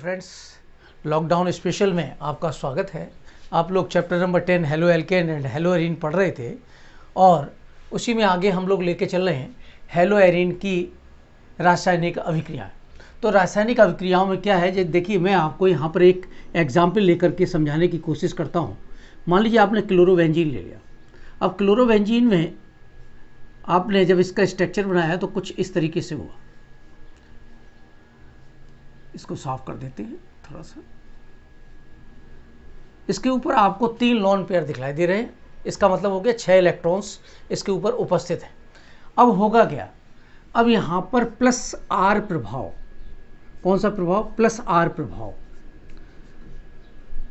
Friends lockdown special में आपका स्वागत है। आप लोग chapter number ten haloalkane and haloarene पढ़ रहे थे और उसी में आगे हम लोग लेके चल रहे हैं हेलो एरिन की रासायनिक अभिक्रियाएँ तो रासायनिक अभिक्रियाओं में क्या है? देखिए, मैं आपको यहाँ पर एक एग्ज़ाम्पल लेकर के समझाने की कोशिश करता हूँ। मान लीजिए आपने क्लोरोवेंजीन ले लिया। अब क्लोरोवेंजीन में आपने जब इसका स्ट्रक्चर बनाया तो कुछ इस तरीके से हुआ। इसको साफ़ कर देते हैं, थोड़ा सा। इसके ऊपर आपको तीन लॉन पेयर दिखलाई दे रहे हैं। इसका मतलब हो गया छह इलेक्ट्रॉन्स इसके ऊपर उपस्थित हैं। अब होगा क्या? अब यहाँ पर प्लस आर प्रभाव। कौन सा प्रभाव? प्लस आर प्रभाव।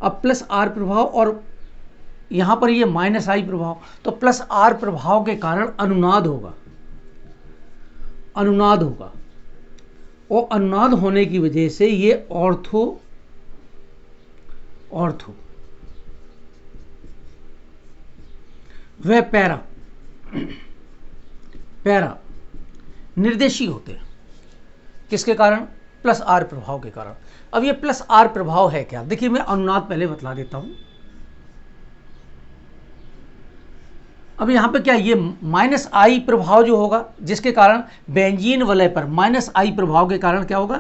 अब प्लस आर प्रभाव और यहाँ पर ये माइनस आई प्रभाव। तो प्लस आर प्रभाव के कारण अनुनाद होगा। अनुनाद होगा। और अनुनाद होने की वजह से ये ऑर्थो ऑर्थो व पैरा पैरा निर्देशी होते हैं। किसके कारण? प्लस आर प्रभाव के कारण। अब ये प्लस आर प्रभाव है क्या? देखिए, मैं अनुनाद पहले बतला देता हूँ। अब यहाँ पे क्या, ये माइनस आई प्रभाव जो होगा, जिसके कारण बेंजीन वलय पर, माइनस आई प्रभाव के कारण क्या होगा?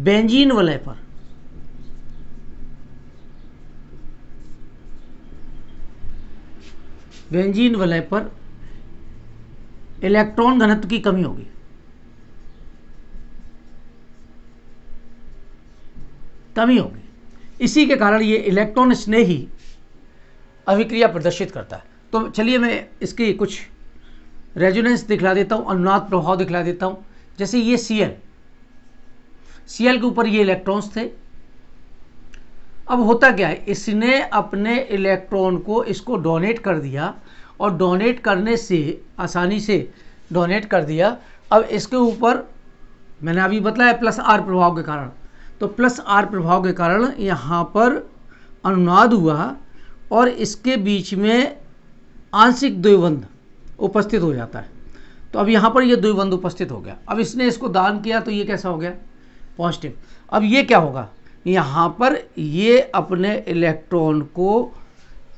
बेंजीन वलय पर। बेंजीन वलय पर इलेक्ट्रॉन घनत्व की कमी होगी। कमी होगी। इसी के कारण ये इलेक्ट्रॉन स्नेही अभिक्रिया प्रदर्शित करता है। तो चलिए मैं इसकी कुछ रेजोनेंस दिखला देता हूँ, अनुनाद प्रभाव दिखला देता हूँ। जैसे ये सी एल सी एल के ऊपर ये इलेक्ट्रॉन्स थे। अब होता क्या है? इसने अपने इलेक्ट्रॉन को इसको डोनेट कर दिया और डोनेट करने से, आसानी से डोनेट कर दिया। अब इसके ऊपर, मैंने अभी बताया प्लस आर प्रभाव के कारण। तो प्लस आर प्रभाव के कारण यहाँ पर अनुनाद हुआ और इसके बीच में आंशिक द्विबंध उपस्थित हो जाता है। तो अब यहाँ पर ये द्विबंध उपस्थित हो गया। अब इसने इसको दान किया तो ये कैसा हो गया? पॉजिटिव। अब ये क्या होगा? यहाँ पर ये अपने इलेक्ट्रॉन को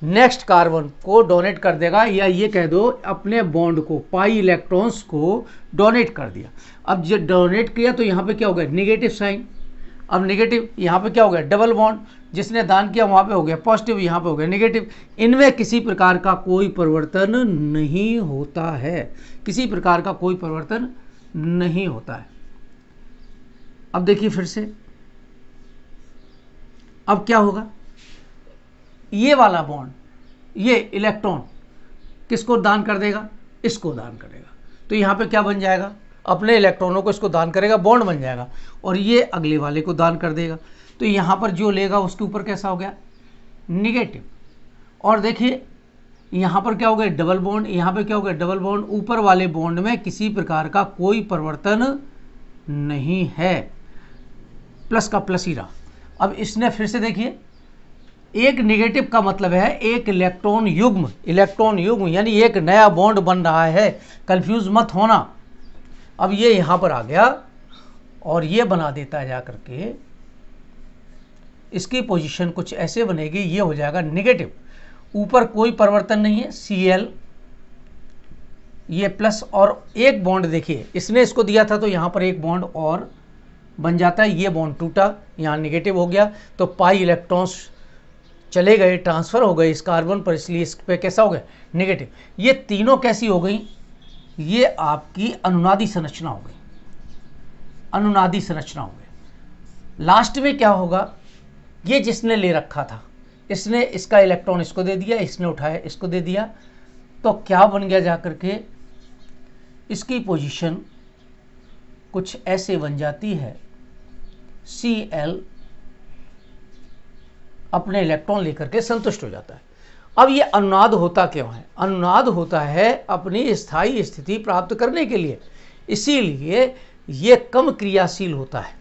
नेक्स्ट कार्बन को डोनेट कर देगा या ये कह दो, अपने बॉन्ड को, पाई इलेक्ट्रॉन्स को डोनेट कर दिया। अब जब डोनेट किया तो यहाँ पे क्या हो गया? Negative sign. अब निगेटिव, यहाँ पे क्या हो गया? Double bond. जिसने दान किया वहाँ पे हो गया पॉजिटिव यहाँ पे हो गया नेगेटिव इनमें किसी प्रकार का कोई परिवर्तन नहीं होता है। किसी प्रकार का कोई परिवर्तन नहीं होता है। अब देखिए फिर से। अब क्या होगा? ये वाला बॉन्ड ये इलेक्ट्रॉन किसको दान कर देगा? इसको दान करेगा। तो यहाँ पे क्या बन जाएगा? अपने इलेक्ट्रॉनों को इसको दान करेगा बॉन्ड बन जाएगा। और ये अगले वाले को दान कर देगा। तो यहाँ पर जो लेगा उसके ऊपर कैसा हो गया? निगेटिव और देखिए, यहाँ पर क्या हो गया? डबल बॉन्ड यहाँ पे क्या हो गया? डबल बॉन्ड ऊपर वाले बॉन्ड में किसी प्रकार का कोई परिवर्तन नहीं है। प्लस का प्लस ही रहा। अब इसने फिर से देखिए, एक नेगेटिव का मतलब है एक इलेक्ट्रॉन युग्म। इलेक्ट्रॉन युग्म, यानी एक नया बॉन्ड बन रहा है। कंफ्यूज मत होना। अब ये यहाँ पर आ गया और ये बना देता है जा करके इसकी पोजीशन कुछ ऐसे बनेगी, ये हो जाएगा नेगेटिव ऊपर कोई परिवर्तन नहीं है सी एल ये प्लस और एक बॉन्ड देखिए, इसने इसको दिया था तो यहाँ पर एक बॉन्ड और बन जाता है, ये बॉन्ड टूटा, यहाँ नेगेटिव हो गया तो पाई इलेक्ट्रॉन्स चले गए ट्रांसफ़र हो गए इस कार्बन पर, इसलिए इस पर कैसा हो गया? नेगेटिव ये तीनों कैसी हो गई? ये आपकी अनुनादी संरचना हो गई। अनुनादी संरचना हो गई। लास्ट में क्या होगा? ये जिसने ले रखा था, इसने इसका इलेक्ट्रॉन इसको दे दिया, इसने उठाया, इसको दे दिया तो क्या बन गया जा करके इसकी पोजीशन कुछ ऐसे बन जाती है सी एल अपने इलेक्ट्रॉन लेकर के संतुष्ट हो जाता है। अब ये अनुनाद होता क्यों है? अनुनाद होता है अपनी स्थायी स्थिति प्राप्त करने के लिए। इसीलिए ये कम क्रियाशील होता है।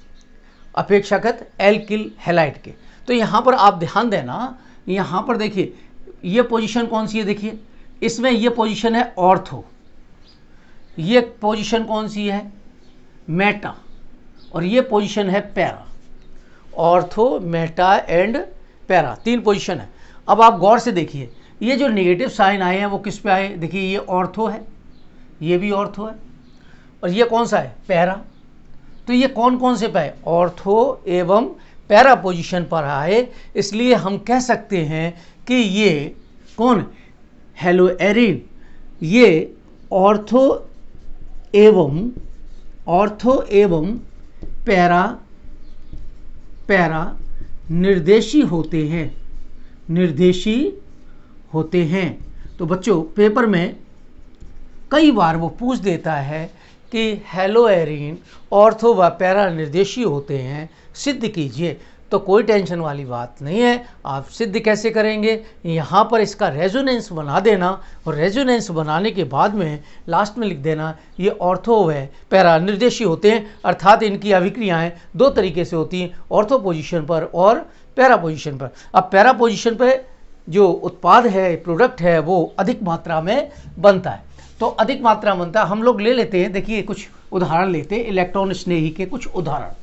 अपेक्षाकृत एल्किल हेलाइट के। तो यहाँ पर आप ध्यान देना, यहाँ पर देखिए, ये पोजीशन कौन सी है देखिए, इसमें ये पोजीशन है ऑर्थो ये पोजीशन कौन सी है? मेटा और ये पोजीशन है para ortho meta and para तीन पोजीशन है। अब आप गौर से देखिए, ये जो नेगेटिव साइन आए हैं, वो किस पे आए? देखिए, ये ऑर्थो है, ये भी ऑर्थो है, और ये कौन सा है? पैरा तो ये कौन कौन से पे ऑर्थो एवं पैरा पोजीशन पर आए, इसलिए हम कह सकते हैं कि ये कौन? Haloarene. ये ऑर्थो एवं ऑर्थो एवं पैरा पैरा निर्देशी होते हैं। निर्देशी होते हैं। तो बच्चों, पेपर में कई बार वो पूछ देता है कि हेलो एरिन, ऑर्थो व पैरा निर्देशी होते हैं। सिद्ध कीजिए। तो कोई टेंशन वाली बात नहीं है। आप सिद्ध कैसे करेंगे? यहाँ पर इसका रेजोनेंस बना देना और रेजोनेंस बनाने के बाद में लास्ट में लिख देना, ये ऑर्थो है पैरा निर्देशी होते हैं, अर्थात इनकी अभिक्रियाएँ दो तरीके से होती हैं, ऑर्थो पोजीशन पर और पैरा पोजिशन पर। अब पैरा पोजिशन पर जो उत्पाद है, प्रोडक्ट है, वो अधिक मात्रा में बनता है। तो अधिक मात्रा बनता है हम लोग ले लेते हैं। देखिए कुछ उदाहरण लेते हैं, इलेक्ट्रॉन स्नेही के कुछ उदाहरण।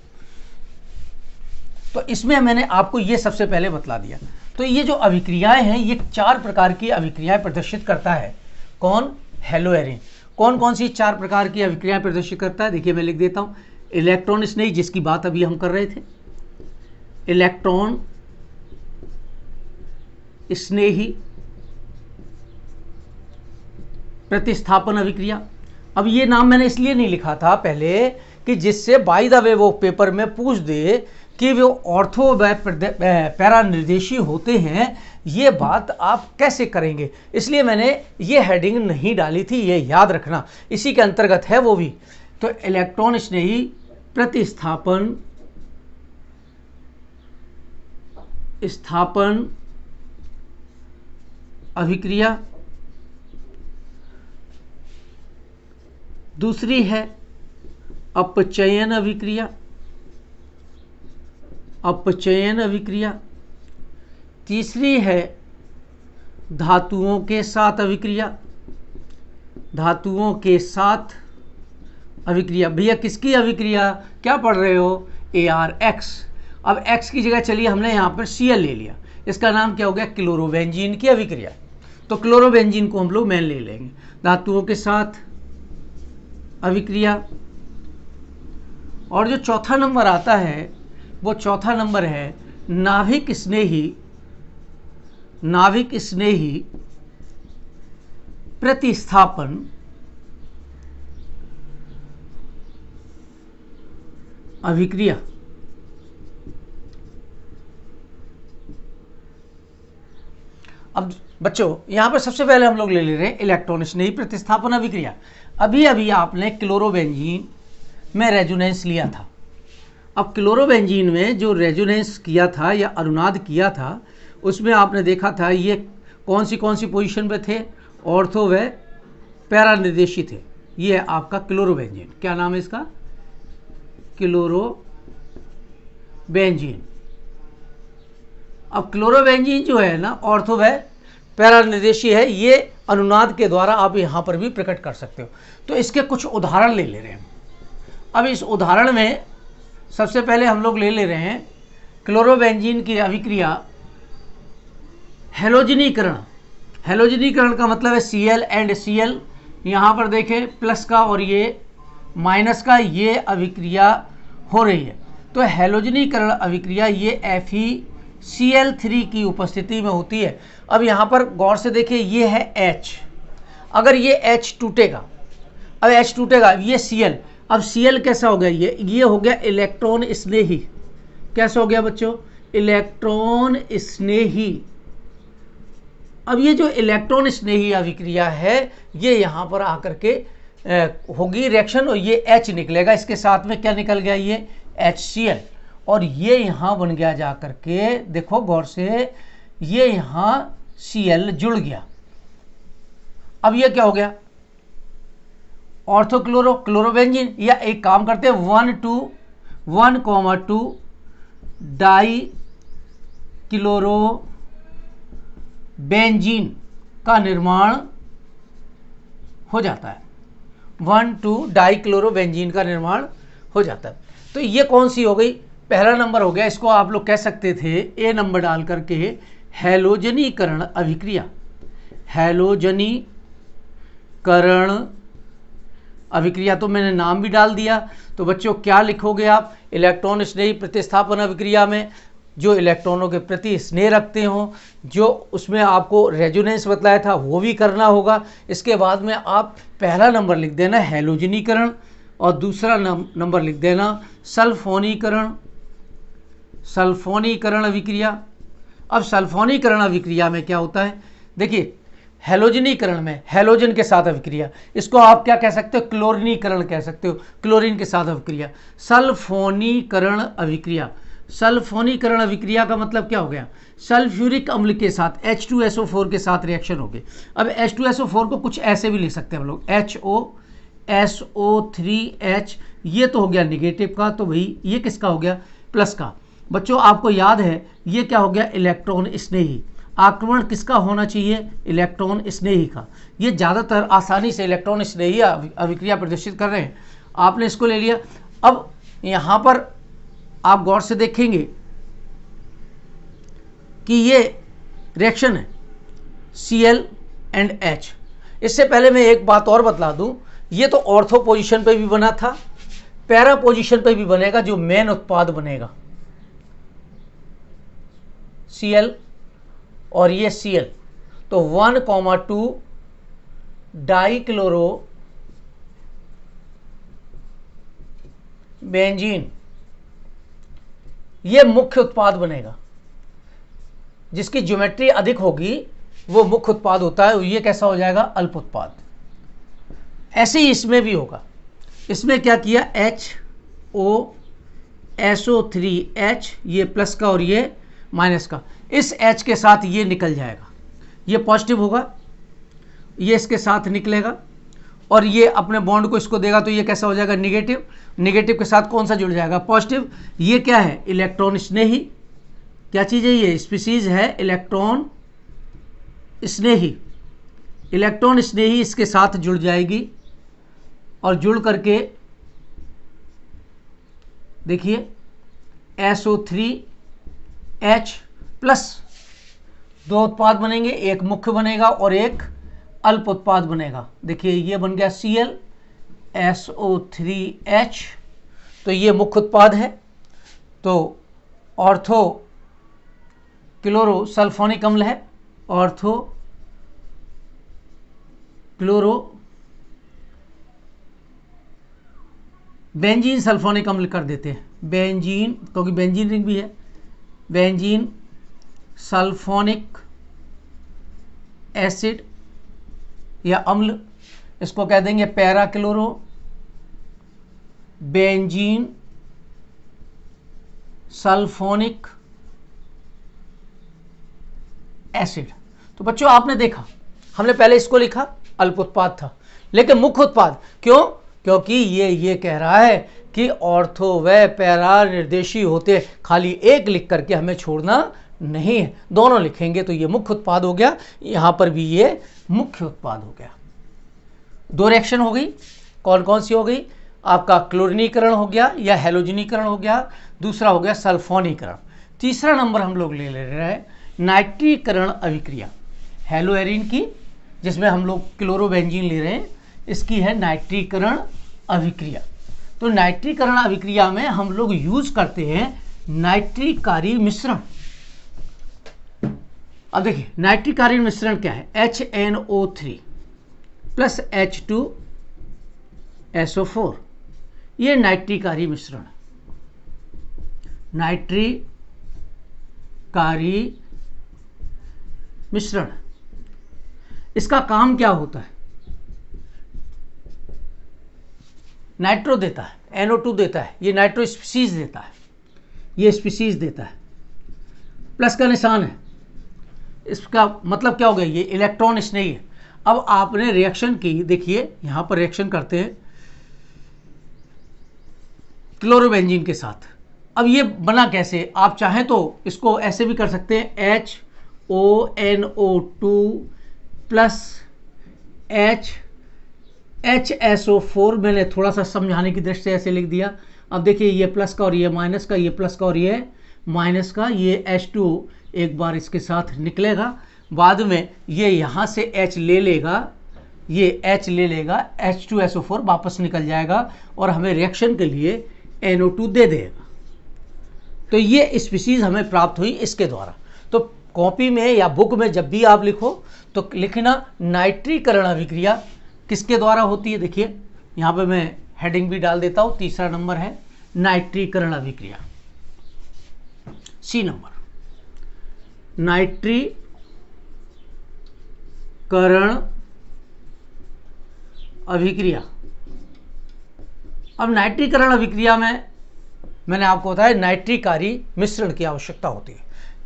तो इसमें मैंने आपको ये सबसे पहले बतला दिया। तो ये जो अभिक्रियाएँ हैं, ये चार प्रकार की अभिक्रियाएँ प्रदर्शित करता है। कौन? हेलो एरिन कौन कौन सी चार प्रकार की अभिक्रियाएँ प्रदर्शित करता है? देखिए, मैं लिख देता हूँ। इलेक्ट्रॉन स्नेही जिसकी बात अभी हम कर रहे थे। इलेक्ट्रॉन स्नेही प्रतिस्थापन अभिक्रिया। अब ये नाम मैंने इसलिए नहीं लिखा था पहले कि जिससे बाई द वे वो पेपर में पूछ दे कि वो ऑर्थो व पैरा निर्देशी होते हैं, ये बात आप कैसे करेंगे? इसलिए मैंने ये हेडिंग नहीं डाली थी, ये याद रखना। इसी के अंतर्गत है वो भी। तो इलेक्ट्रॉन स्नेही प्रतिस्थापन, स्थापन, अभिक्रिया। दूसरी है अपचयन अभिक्रिया। अपचयन अभिक्रिया। तीसरी है धातुओं के साथ अभिक्रिया। धातुओं के साथ अभिक्रिया। भैया, किसकी अभिक्रिया? क्या पढ़ रहे हो? ए आर एक्स अब एक्स की जगह चलिए, हमने यहाँ पर सी एल ले लिया। इसका नाम क्या हो गया? क्लोरोबेंजीन की अभिक्रिया। तो क्लोरोबेंजीन को हम लोग मैन ले लेंगे। धातुओं के साथ अभिक्रिया। और जो चौथा नंबर आता है वो चौथा नंबर है, नाभिक स्नेही नाभिक स्नेही, प्रतिस्थापन, अभिक्रिया। अब बच्चों, यहाँ पर सबसे पहले हम लोग ले ले रहे हैं इलेक्ट्रॉन स्नेही, प्रतिस्थापन, अभिक्रिया। अभी अभी आपने क्लोरोबेंजीन में रेजुनेंस लिया था। अब क्लोरोबेंजीन में जो रेजोनेंस किया था या अनुनाद किया था, उसमें आपने देखा था ये कौन सी कौन सी पोजीशन पे थे? ऑर्थो व पैरा निर्देशी थे। ये है आपका क्लोरोबेंजीन। क्या नाम है इसका? क्लोरोबेंजीन। अब क्लोरोबेंजीन जो है ना, ऑर्थो व पैरा निर्देशी है, ये अनुनाद के द्वारा आप यहाँ पर भी प्रकट कर सकते हो। तो इसके कुछ उदाहरण ले ले रहे हैं। अब इस उदाहरण में सबसे पहले हम लोग ले ले रहे हैं क्लोरोबेंजीन की अभिक्रिया। हेलोजिनीकरण। हेलोजिनीकरण का मतलब है C L and C L यहाँ पर देखें, प्लस का और ये, माइनस का, ये अभिक्रिया हो रही है। तो हेलोजिनीकरण अभिक्रिया ये F E C L three की उपस्थिति में होती है। अब यहाँ पर गौर से देखिए, ये है एच अगर ये एच टूटेगा, अब एच टूटेगा, ये सी एल अब सी एल कैसा हो गया? ये ये हो गया इलेक्ट्रॉन स्नेही। कैसा हो गया बच्चों? इलेक्ट्रॉन स्नेही। अब ये जो इलेक्ट्रॉन स्नेही अभिक्रिया है, ये यहाँ पर आकर के होगी रिएक्शन और ये एच निकलेगा। इसके साथ में क्या निकल गया ये? एल और ये यहाँ बन गया जा कर के, देखो गौर से, ये यहाँ एल जुड़ गया। अब ये क्या हो गया? ऑर्थोक्लोरो, क्लोरोबेंजिन, या एक काम करते हैं, one two, one comma two, dichlorobenzene का निर्माण हो जाता है। One two, die chloro benzene का निर्माण हो जाता है। तो ये कौन सी हो गई? पहला नंबर हो गया, इसको आप लोग कह सकते थे, ए नंबर डाल करके, हैलोजनीकरण अभिक्रिया। हैलोजनीकरण अभिक्रिया तो मैंने नाम भी डाल दिया। तो बच्चों, क्या लिखोगे आप? इलेक्ट्रॉन स्नेही प्रतिस्थापन अभिक्रिया में जो इलेक्ट्रॉनों के प्रति स्नेह रखते हों, जो उसमें आपको रेजोनेंस बतलाया था, वो भी करना होगा। इसके बाद में आप पहला नंबर लिख देना हैलोजनीकरण और दूसरा नंबर लिख देना सल्फोनीकरण सल्फोनीकरण अभिक्रिया। अब सल्फोनीकरण अभिक्रिया में क्या होता है? देखिए हेलोजनीकरण में, हेलोजन के साथ अभिक्रिया। इसको आप क्या कह सकते हो? क्लोरिनीकरण कह सकते हो। क्लोरीन के साथ अभिक्रिया। सल्फोनीकरण अभिक्रिया। सल्फोनीकरण अभिक्रिया का मतलब क्या हो गया? सल्फ्यूरिक अम्ल के साथ H2SO4 के साथ रिएक्शन हो गई अब H2SO4 को कुछ ऐसे भी लिख सकते हैं हम लोग। H O S O three H ये तो हो गया निगेटिव का तो भाई ये किसका हो गया? प्लस का। बच्चों, आपको याद है, ये क्या हो गया? इलेक्ट्रॉन स्नेही। आक्रमण किसका होना चाहिए? इलेक्ट्रॉन स्नेही का। ये ज़्यादातर आसानी से इलेक्ट्रॉन स्नेही अभिक्रिया प्रदर्शित कर रहे हैं। आपने इसको ले लिया। अब यहाँ पर आप गौर से देखेंगे कि ये रिएक्शन है सी एल एंड एच इससे पहले मैं एक बात और बतला दूँ। ये तो ऑर्थो पोजीशन पे भी बना था पैरा पोजीशन पे भी बनेगा, जो मेन उत्पाद बनेगा। सी एल और ये सी एल तो one comma two die chloro benzene ये मुख्य उत्पाद बनेगा। जिसकी ज्योमेट्री अधिक होगी, वो मुख्य उत्पाद होता है ये कैसा हो जाएगा? अल्प उत्पाद। ऐसे ही इसमें भी होगा। इसमें क्या किया? H O S O three H ये प्लस का और ये माइनस का। इस एच के साथ ये निकल जाएगा। ये पॉजिटिव होगा, ये इसके साथ निकलेगा, और ये अपने बॉन्ड को इसको देगा तो ये कैसा हो जाएगा? निगेटिव निगेटिव के साथ कौन सा जुड़ जाएगा? पॉजिटिव ये क्या है? इलेक्ट्रॉन स्नेही। क्या चीज़ है ये? स्पीसीज है इलेक्ट्रॉन स्नेही। इलेक्ट्रॉन स्नेही इसके साथ जुड़ जाएगी, और जुड़ करके, देखिए एसओ थ्री एच प्लस दो उत्पाद बनेंगे, एक मुख्य बनेगा और एक अल्प उत्पाद बनेगा। देखिए, ये बन गया C L S O three H तो ये मुख्य उत्पाद है। तो ऑर्थो क्लोरो सल्फोनिक अम्ल है ऑर्थो क्लोरो बेंजीन सल्फोनिक अम्ल कर देते हैं। बेंजीन, क्योंकि बेंजीन रिंग भी है, बेंजीन सल्फोनिक एसिड या अम्ल, इसको कह देंगे para chlorobenzene, sulphonic acid. तो बच्चों, आपने देखा, हमने पहले इसको लिखा, अल्प उत्पाद था। लेकिन मुख्य उत्पाद, क्यों? क्योंकि ये ये कह रहा है कि ऑर्थो व पैरा निर्देशी होते, खाली एक लिख करके हमें छोड़ना नहीं है। दोनों लिखेंगे तो ये मुख्य उत्पाद हो गया, यहाँ पर भी ये मुख्य उत्पाद हो गया। दो रिएक्शन हो गई कौन कौन सी हो गई? आपका क्लोरिनीकरण हो गया या हेलोजनीकरण हो गया, दूसरा हो गया सल्फोनीकरण तीसरा नंबर हम लोग ले ले रहे हैं नाइट्रीकरण अभिक्रिया। हेलोएरिन की, जिसमें हम लोग क्लोरोबेंजीन ले रहे हैं, इसकी है नाइट्रीकरण अभिक्रिया। तो नाइट्रीकरण अभिक्रिया में हम लोग यूज़ करते हैं नाइट्रिकारी मिश्रण। अब देखिए, नाइट्रिक नाइट्रिकारी मिश्रण क्या है? H N O three plus H two S O four ये नाइट्रिकारी मिश्रण नाइट्रिकारी मिश्रण। इसका काम क्या होता है? नाइट्रो देता है NO2 देता है, ये नाइट्रो स्पीसीज देता है, ये स्पीसीज देता है। प्लस का निशान है। इसका मतलब क्या हो गया? ये इलेक्ट्रॉन इसने ही। है अब आपने रिएक्शन की, देखिए, यहाँ पर रिएक्शन करते हैं। क्लोरोबेंजीन के साथ। अब ये बना कैसे? आप चाहें तो इसको ऐसे भी कर सकते हैं। H O N O two plus H H S O four मैंने थोड़ा सा समझाने की दृष्टि से ऐसे लिख दिया। अब देखिए, ये प्लस का और ये माइनस का, ये प्लस का और ये माइनस का, ये एच टू एक बार इसके साथ निकलेगा, बाद में ये यहाँ से एच ले लेगा, ये एच ले लेगा H two S O four वापस निकल जाएगा और हमें रिएक्शन के लिए एन ओ टू दे देगा। तो ये स्पीसीज हमें प्राप्त हुई इसके द्वारा। तो कॉपी में या बुक में जब भी आप लिखो तो लिखना नाइट्रीकरण अभिक्रिया किसके द्वारा होती है? देखिए, यहाँ पे मैं हेडिंग भी डाल देता हूँ, तीसरा नंबर है नाइट्रीकरण अभिक्रिया। सी नंबर नाइट्रीकरण अभिक्रिया। अब नाइट्रीकरण अभिक्रिया में मैंने आपको बताया नाइट्रीकारी मिश्रण की आवश्यकता होती है।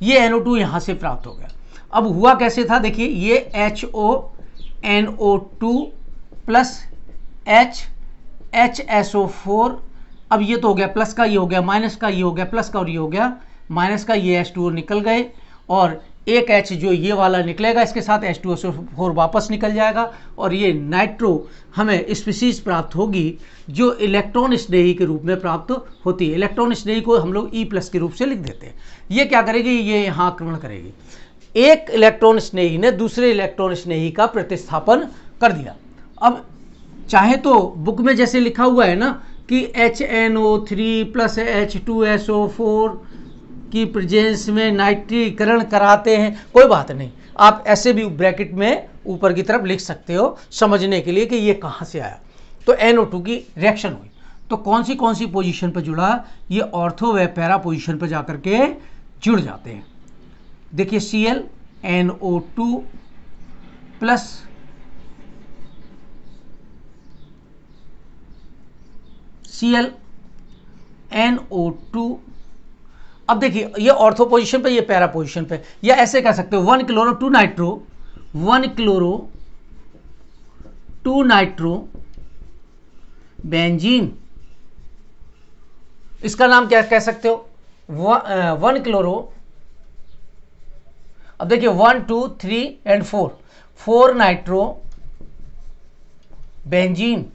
ये NO2 यहाँ से प्राप्त हो गया। अब हुआ कैसे था? देखिए, ये H O N O two plus H H S O four अब ये तो हो गया प्लस का ये हो गया माइनस का ये हो गया प्लस का और ये हो गया माइनस का ये एच टू निकल गए। और एक एच जो ये वाला निकलेगा, इसके साथ एच टू फोर वापस निकल जाएगा और ये नाइट्रो हमें स्पीसीज प्राप्त होगी जो इलेक्ट्रॉन स्नेही के रूप में प्राप्त होती है। इलेक्ट्रॉन स्नेही को हम लोग ई प्लस के रूप से लिख देते हैं। ये क्या करेगी? ये यहाँ आक्रमण करेगी। एक इलेक्ट्रॉन स्नेही ने दूसरे इलेक्ट्रॉन स्नेही का प्रतिस्थापन कर दिया। अब चाहे तो बुक में जैसे लिखा हुआ है ना कि H N O three plus H two S O four की प्रेजेंस में नाइट्रीकरण कराते हैं, कोई बात नहीं। आप ऐसे भी ब्रैकेट में ऊपर की तरफ़ लिख सकते हो समझने के लिए कि ये कहाँ से आया। तो NO2 की रिएक्शन हुई। तो कौन सी कौन सी पोजीशन पर जुड़ा? ये ऑर्थो व पैरा पोजीशन पर जाकर के जुड़ जाते हैं। देखिए C L N O two plus C L N O two अब देखिए, ये ऑर्थो पोजिशन पे, ये पैरा पोजिशन पे, या ऐसे कह सकते हो one chloro two nitro one chloro two nitrobenzene इसका नाम क्या कह सकते हो? वन क्लोरो अब देखिए one two three and four four nitrobenzene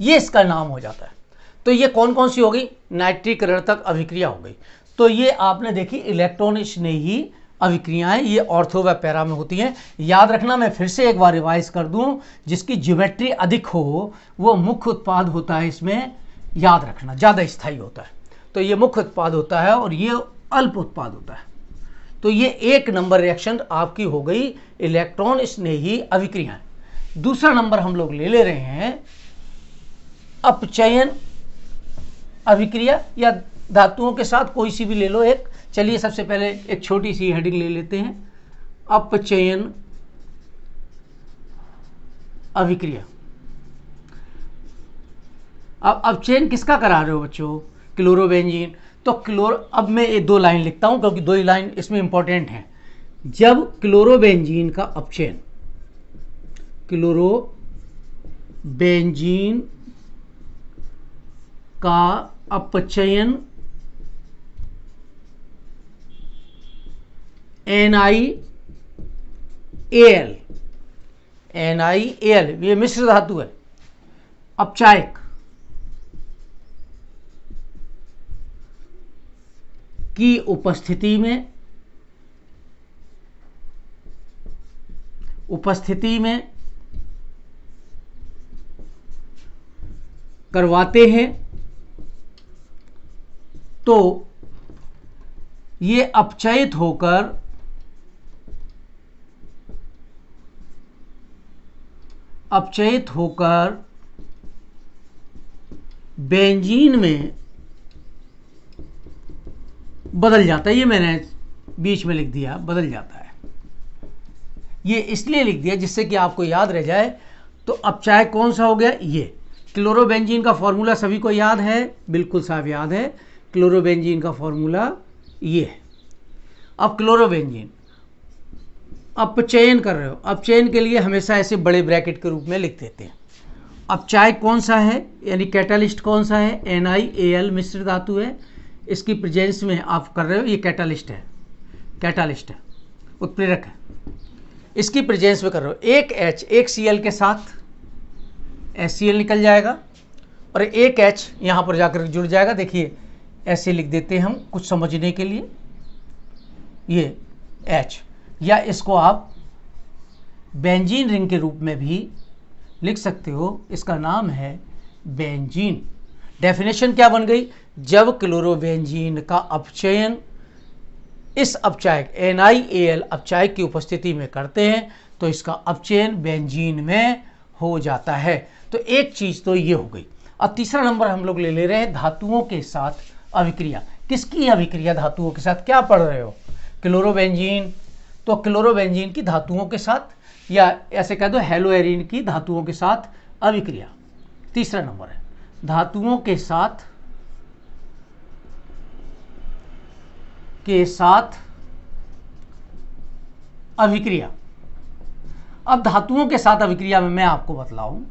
ये इसका नाम हो जाता है। तो ये कौन कौन सी होगी नाइट्रीकरण तक अभिक्रिया हो गई। तो ये आपने देखी, इलेक्ट्रॉन स्नेही अभिक्रियाएँ, ये ऑर्थो व पैरा में होती हैं। याद रखना, मैं फिर से एक बार रिवाइज कर दूँ, जिसकी ज्योमेट्री अधिक हो, वो मुख्य उत्पाद होता है इसमें, याद रखना, ज़्यादा स्थायी होता है। तो ये मुख्य उत्पाद होता है और ये अल्प उत्पाद होता है। तो ये एक नंबर रिएक्शन आपकी हो गई, इलेक्ट्रॉन स्नेही अभिक्रियाएँ। दूसरा नंबर हम लोग ले ले रहे हैं, अपचयन अभिक्रिया या धातुओं के साथ कोई सी भी ले लो एक। चलिए सबसे पहले एक छोटी सी हेडिंग ले लेते हैं। अपचयन अभिक्रिया। अब अपचयन किसका करा रहे हो बच्चों? क्लोरोबेंजीन तो क्लोरो, अब मैं ये दो लाइन लिखता हूँ, क्योंकि दो ही लाइन इसमें इंपॉर्टेंट है। जब क्लोरोबेंजीन का अपचयन क्लोरोबेंजीन का अपचयन N I L N I L ये मिश्र धातु है, अपचायक। की उपस्थिति में उपस्थिति में करवाते हैं तो ये अपचयित होकर अपचयित होकर बेंजीन में बदल जाता है। ये मैंने बीच में लिख दिया, बदल जाता है। ये इसलिए लिख दिया जिससे कि आपको याद रह जाए तो अब चाहे कौन सा हो गया, ये। क्लोरोबेंजीन का फॉर्मूला सभी को याद है, बिल्कुल साफ़ याद है। क्लोरोबेंजीन का फॉर्मूला ये है। अब क्लोरोबेंजीन अपचयन कर रहे हो। अपचयन के लिए हमेशा ऐसे बड़े ब्रैकेट के रूप में लिख देते हैं। अब चाय कौन सा है? यानी कैटालिस्ट कौन सा है? एन आई ए एल मिश्र धातु है। इसकी प्रेजेंस में आप कर रहे हो, ये कैटालिस्ट है। कैटालिस्ट है। उत्प्रेरक है। इसकी प्रेजेंस में कर रहे हो। एक एच एक सी एल के साथ एस सी एल निकल जाएगा और एक एच यहाँ पर जाकर जुड़ जाएगा। देखिए ऐसे लिख देते हैं हम कुछ समझने के लिए। ये एच या इसको आप बेंजीन रिंग के रूप में भी लिख सकते हो। इसका नाम है बेंजीन डेफिनेशन क्या बन गई? जब क्लोरोबेंजीन का अपचयन इस अपचायक एन आई ए एल अपचायक की उपस्थिति में करते हैं तो इसका अपचयन बेंजीन में हो जाता है। तो एक चीज़ तो ये हो गई। अब तीसरा नंबर हम लोग ले ले रहे हैं धातुओं के साथ अभिक्रिया। किसकी अभिक्रिया? धातुओं के साथ। क्या पढ़ रहे हो? क्लोरोबेंजीन। तो क्लोरोबेंजीन की धातुओं के साथ या ऐसे कह दो, हेलोएरिन की धातुओं के साथ अभिक्रिया। तीसरा नंबर है। धातुओं के साथ के साथ अभिक्रिया। अब धातुओं के साथ अभिक्रिया में मैं आपको बतलाऊं।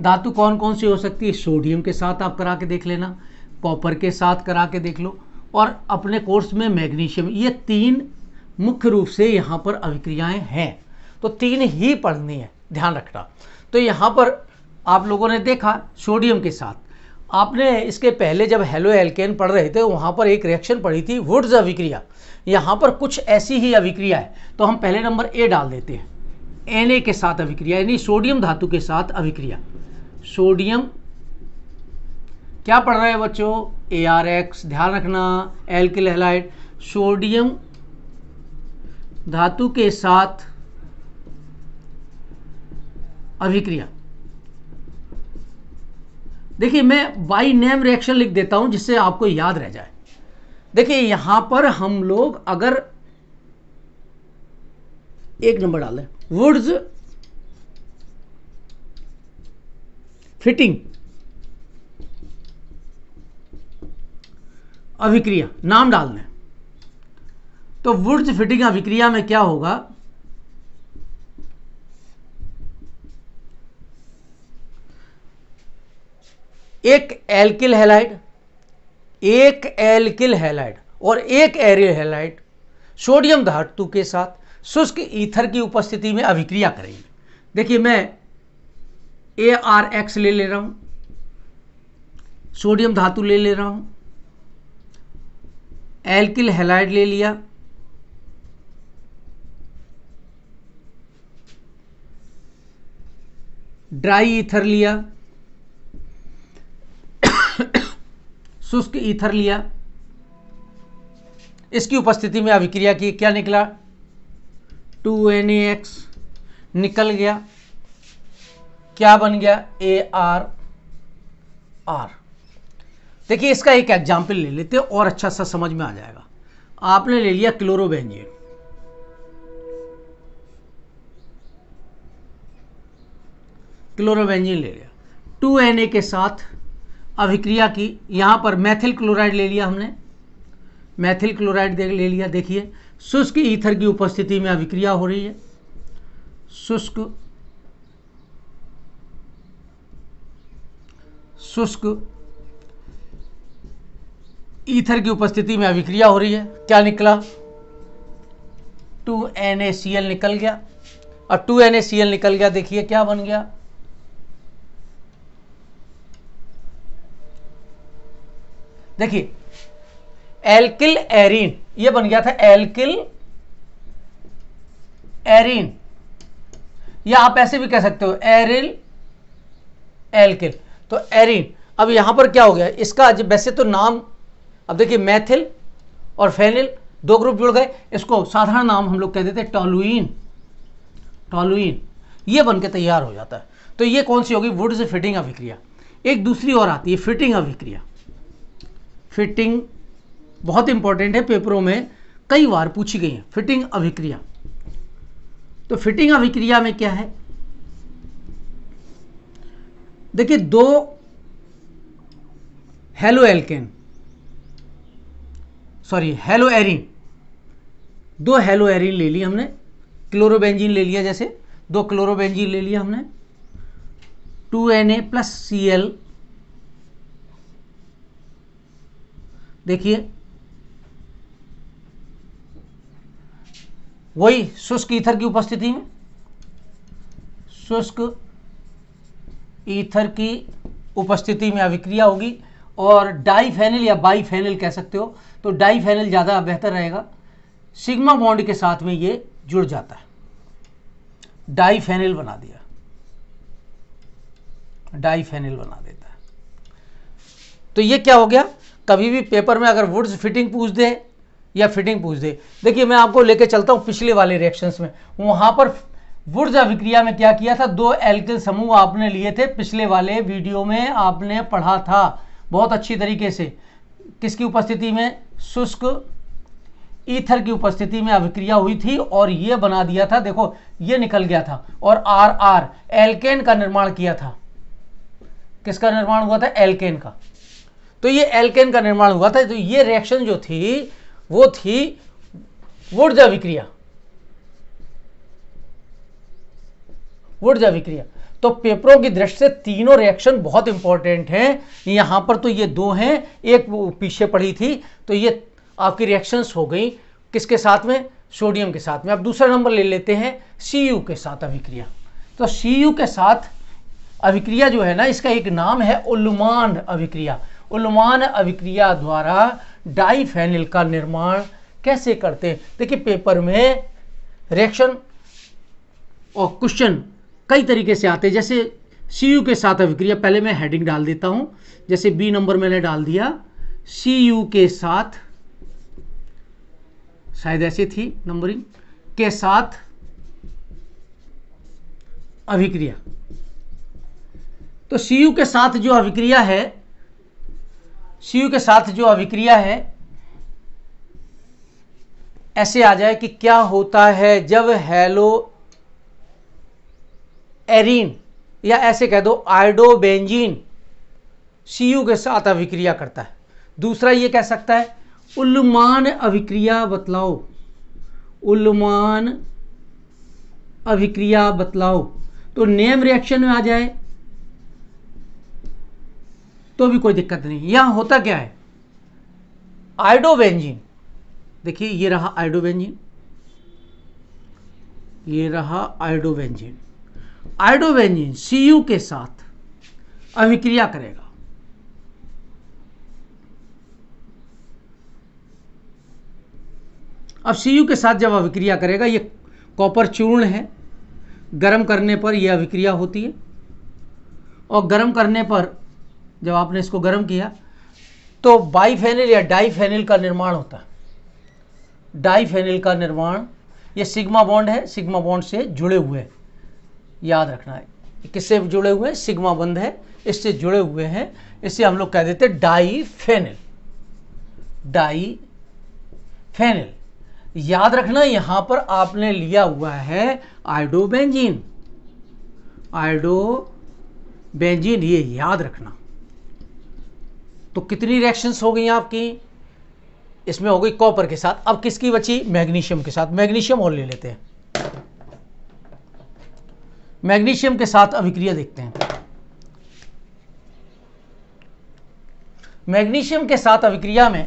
धातु कौन कौन सी हो सकती है? सोडियम के साथ आप करा के देख लेना। कॉपर के साथ करा के देख लो और अपने कोर्स में मैग्नीशियम, ये तीन मुख्य रूप से यहाँ पर अभिक्रियाएँ हैं। तो तीन ही पढ़नी है, ध्यान रखना। तो यहाँ पर आप लोगों ने देखा सोडियम के साथ। आपने इसके पहले जब हेलो एल्केन पढ़ रहे थे, वहाँ पर एक रिएक्शन पढ़ी थी वुड्स अभिक्रिया। यहाँ पर कुछ ऐसी ही अभिक्रिया है तो हम पहले नंबर ए डाल देते हैं। एन के साथ अभिक्रिया, यानी सोडियम धातु के साथ अभिक्रिया। सोडियम क्या पढ़ रहे हैं बच्चों? ए आर एक्स ध्यान रखना एल्किल हेलाइड सोडियम धातु के साथ अभिक्रिया। देखिए, मैं बाई नेम रिएक्शन लिख देता हूँ जिससे आपको याद रह जाए। देखिए, यहाँ पर हम लोग अगर एक नंबर डालें वुड्स फिटिंग अभिक्रिया, नाम डाल दें। तो वुड्स फिटिंग अभिक्रिया में क्या होगा? एक एल्किल हैलाइड, एक एल्किल हैलाइड और एक एरियल हैलाइड सोडियम धातु के साथ शुष्क ईथर की उपस्थिति में अभिक्रिया करेंगे। देखिए, मैं ए आर एक्स ले ले रहा हूँ, सोडियम धातु ले ले रहा हूँ एल्किल हेलाइड ले लिया। ड्राई ईथर लिया। शुष्क ईथर लिया। इसकी उपस्थिति में अभिक्रिया की क्या निकला? टू एन एक्स निकल गया। क्या बन गया? A R R. देखिए, इसका एक एग्ज़ाम्पल ले लेते हैं और अच्छा सा समझ में आ जाएगा। आपने ले लिया क्लोरोबेंजीन क्लोरोबेंजीन ले लिया। टू एन ए के साथ अभिक्रिया की, यहाँ पर मैथिल क्लोराइड ले लिया हमने। मैथिल क्लोराइड ले लिया, देखिए। शुष्क ईथर की उपस्थिति में अभिक्रिया हो रही है। शुष्क शुष्क ईथर की उपस्थिति में अभिक्रिया हो रही है। क्या निकला? Two N A C L निकल गया। और two N A C L निकल गया, देखिए क्या बन गया। देखिए, एल्किल एरिन, ये बन गया था एल्किल एरिन। या आप ऐसे भी कह सकते हो, एरिल एल्किल। तो एरिन, अब यहाँ पर क्या हो गया? इसका वैसे तो नाम अब देखिए मैथिल और फेनिल दो ग्रुप जुड़ गए, इसको साधारण नाम हम लोग कह देते हैं टॉलुइन टॉलुइन ये बन के तैयार हो जाता है। तो ये कौन सी होगी? वुड से फिटिंग अभिक्रिया। एक दूसरी और आती है फिटिंग अभिक्रिया। फिटिंग बहुत इंपॉर्टेंट है पेपरों में कई बार पूछी गई है। फिटिंग अभिक्रिया। तो फिटिंग अभिक्रिया में क्या है? देखिए दो halo alkane sorry hello Erin दो हेलो एरिन ले ली हमने। क्लोरोबेंजीन ले लिया जैसे। दो क्लोरोबेंजीन ले लिया हमने। Two N A plus C L. देखिए। वही शुष्क ईथर की उपस्थिति में। शुष्क ईथर की उपस्थिति में अभिक्रिया होगी। और डाईफेनिल या बाईफेनिल कह सकते हो तो डाईफेनिल ज़्यादा बेहतर रहेगा। सिग्मा बॉन्ड के साथ में ये जुड़ जाता है। डाईफेनिल बना दिया। डाईफेनिल बना देता है। तो ये क्या हो गया? कभी भी पेपर में अगर वुड्स फिटिंग पूछ दे या फिटिंग पूछ दे। देखिए, मैं आपको लेके चलता हूँ पिछले वाले रिएक्शंस में। वहाँ पर वुड्स अभिक्रिया में क्या किया था? दो एल्किल समूह आपने लिए थे पिछले वाले वीडियो में, आपने पढ़ा था। बहुत अच्छी तरीके से। किसकी उपस्थिति में? शुष्क ईथर की उपस्थिति में अभिक्रिया हुई थी और ये बना दिया था। देखो, ये निकल गया था और आर आर, एल्केन का निर्माण किया था। किसका निर्माण हुआ था? एल्केन का। तो ये एल्केन का निर्माण हुआ था। तो ये रिएक्शन जो थी, वो थी वुड्स विक्रिया वुड्स विक्रिया तो पेपरों की दृष्टि से तीनों रिएक्शन बहुत इंपॉर्टेंट हैं। यहाँ पर तो ये दो हैं, एक पीछे पड़ी थी तो ये आपकी रिएक्शंस हो गई। किसके साथ में? सोडियम के साथ में। अब दूसरा नंबर ले लेते हैं सीयू के साथ अभिक्रिया। तो सीयू के साथ अभिक्रिया जो है ना, इसका एक नाम है उल्मान अभिक्रिया। उल्मान अभिक्रिया द्वारा डाईफेनिल का निर्माण कैसे करते हैं? देखिए पेपर में रिएक्शन और क्वेश्चन कई तरीके से आते हैं। जैसे सी यू के साथ अभिक्रिया, पहले मैं हेडिंग डाल देता हूँ। जैसे बी नंबर मैंने डाल दिया। सी यू के साथ, शायद ऐसे थी नंबरिंग के साथ अभिक्रिया। तो सी यू के साथ जो अभिक्रिया है सी यू के साथ जो अभिक्रिया है, ऐसे आ जाए कि क्या होता है जब हेलो एरीन, या ऐसे कह दो, आइडोबेंजीन सी के साथ अभिक्रिया करता है। दूसरा ये कह सकता है उल्मान अभिक्रिया बतलाओ। उल्मान अभिक्रिया बतलाओ। तो नेम रिएक्शन में आ जाए तो भी कोई दिक्कत नहीं। यहाँ होता क्या है? आइडोबेंजीन। देखिए, ये रहा आइडोबेंजीन। ये रहा आइडोबेंजीन। आइडोबेंजीन सी के साथ अभिक्रिया करेगा। अब सीयू के साथ जब अभिक्रिया करेगा, ये कॉपर चूर्ण है। गर्म करने पर यह अभिक्रिया होती है। और गर्म करने पर जब आपने इसको गर्म किया तो बाईफेनिल या डाईफेनिल का निर्माण होता है। डाईफेनिल का निर्माण, ये सिग्मा बॉन्ड है, सिग्मा बॉन्ड से जुड़े हुए हैं। याद रखना है। किससे जुड़े हुए हैं? सिग्मा बंध है। इससे जुड़े हुए हैं। इससे हम लोग कह देते हैं डाईफेनिल। डाईफेनिल। याद रखना, यहाँ पर आपने लिया हुआ है आइडोबेंजीन। आइडोबेंजीन, ये याद रखना। तो कितनी रिएक्शंस हो गई आपकी? इसमें हो गई कॉपर के साथ। अब किसकी बची? मैग्नीशियम के साथ। मैग्नीशियम और ले लेते हैं। मैग्नीशियम के साथ अभिक्रिया देखते हैं। मैग्नीशियम के साथ अभिक्रिया में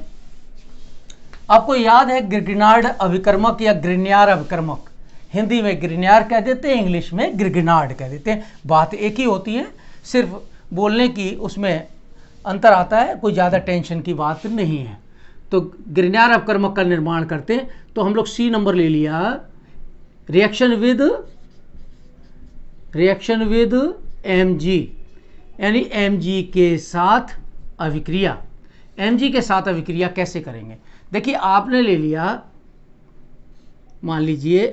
आपको याद है ग्रिगनार्ड अभिकर्मक या ग्रिन्यार अभिकर्मक? हिंदी में ग्रिन्यार कह देते हैं, इंग्लिश में ग्रिगनार्ड कह देते हैं। बात एक ही होती है, सिर्फ़ बोलने की उसमें अंतर आता है, कोई ज़्यादा टेंशन की बात नहीं है। तो ग्रिन्यार अपकर्मक का निर्माण करते हैं तो हम लोग सी नंबर ले लिया। Reaction with reaction with M यानी एम के साथ अभिक्रिया। एम के साथ अभिक्रिया कैसे करेंगे? देखिए, आपने ले लिया, मान लीजिए,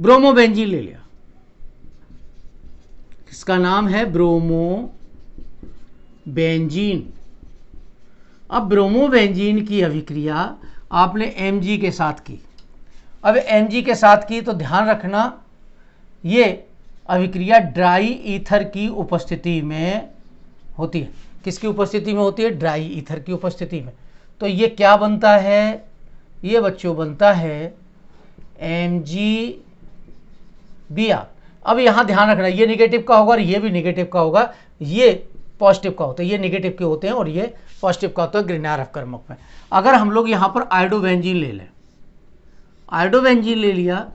ब्रोमोबेंजीन ले लिया। इसका नाम है? ब्रोमो बेंजीन अब ब्रोमोबेंजीन की अभिक्रिया आपने एम के साथ की। अब एम के साथ की तो ध्यान रखना ये अभिक्रिया ड्राई ईथर की उपस्थिति में होती है। किसकी उपस्थिति में होती है? ड्राई ईथर की उपस्थिति में। तो ये क्या बनता है? ये बच्चों बनता है एम जी बी आर अब यहाँ ध्यान रखना, ये निगेटिव का होगा और ये भी निगेटिव का होगा। ये पॉजिटिव का होता है, ये निगेटिव के होते हैं और ये पॉजिटिव का होता है ग्रीनार अपकर्मक में। अगर हम लोग यहाँ पर आइडोवेंजीन ले लें। आइडोवेंजीन ले लिया